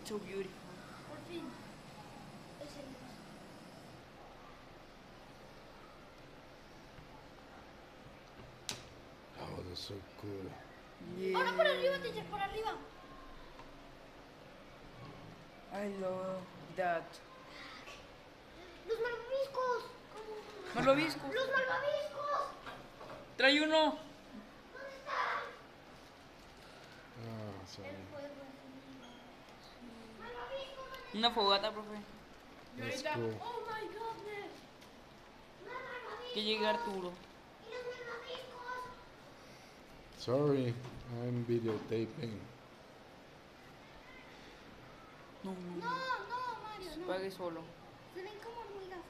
It's so beautiful. Por fin. Es el Oh, that's so cool. Ahora por arriba, teacher, por arriba. I love that. Los malvaviscos. Malvaviscos. Los malvaviscos. Trae uno. Ah, sorry. Una fogata, profe. Y ahorita, cool. oh my goodness. Que llegue Arturo. Sorry, I'm videotaping. No, no, No, no. Mario, no. Pague solo. Se ven como hormigas muertas.